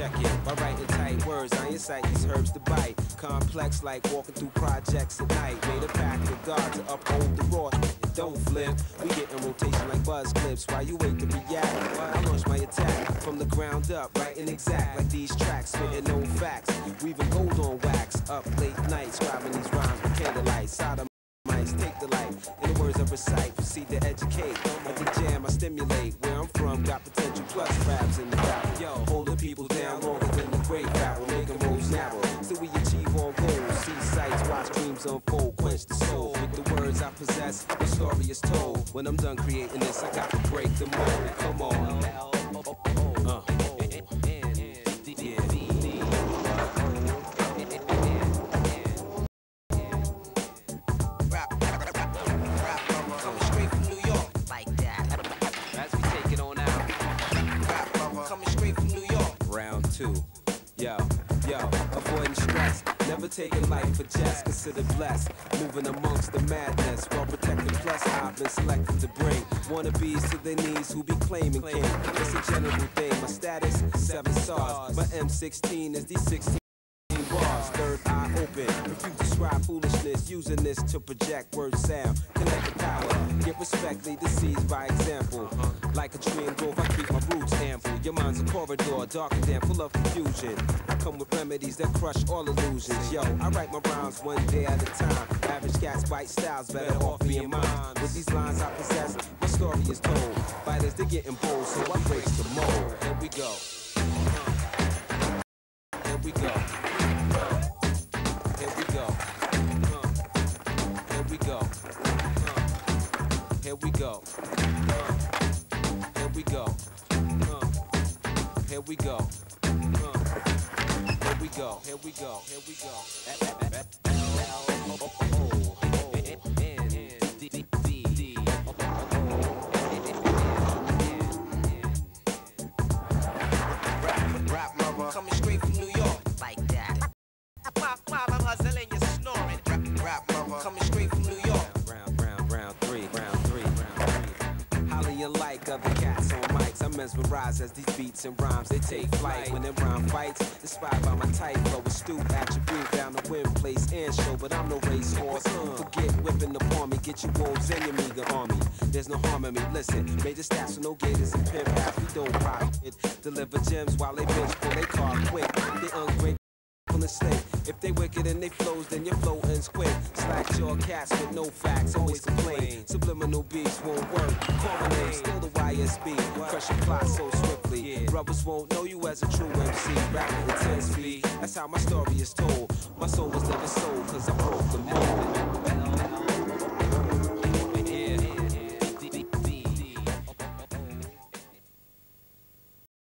check it. By writing tight words, I incite these herbs to bite. Complex like walking through projects at night. Made a pact with God to uphold the raw. Don't flip. We get in rotation like buzz clips. While you wait to react, I launch my attack from the ground up, writing exact like these tracks, spitting no facts. Weaving gold on wax. Up late nights, scribing these rhymes with candlelight. Sodom take the light. In the words I recite, proceed to educate. At the jam, I stimulate. Where I'm from, got potential plus raps in the battle. Yo, hold holding people than the great battle, making roads narrow. So we achieve all goals. See sights, watch dreams unfold, quench the soul. With the words I possess, the story is told. When I'm done creating this, I got to break the mold. Come on. Uh. Rap, Yo, yo, avoiding stress. Never taking life for jest, consider blessed. Moving amongst the madness, well protected. Plus, I've been selected to bring wannabes to their knees who be claiming king. It's a general thing. My status, seven stars. My M16 is the 16 bars. Third eye open. Refuse to scribe foolishness. Using this to project word sound. Connect the power. Get respect, lead the seeds by example. Like a tree growth, I keep my roots ample. Your mind's a corridor, dark and damn, full of confusion. I come with remedies that crush all illusions. Yo, I write my rhymes one day at a time. Average cats bite styles, better off being mine. With these lines I possess, my story is told. Fighters, they're getting bold, so I break the mold. Here we go. Here we go. Here we go. Here we go. Here we go. Here we go. Uh, Here we go. Uh, Here we go. Here we go. Here we go. Hollering like other cats on mics. I'm mesmerized as these beats and rhymes they take flight. When them rhyme fights, inspired by my tight flow, a stoop attribute down the wind, place and show. But I'm no racehorse. Forget whipping upon me, get your wolves and your meager army. There's no harm in me. Listen, major stats with no gators and pimp half. We don't profit. Deliver gems while they bitch pull they car quick. They ungrateful the. If they wicked and they flows, then your flow ends quick. Slack jaw cats with no facts, always complain. Subliminal beats won't work. Call my name, still the YSB. Crush your plot so swiftly. Rubbers won't know you as a true MC. Rapping intensely. That's how my story is told. My soul was never sold, cause I broke the mold.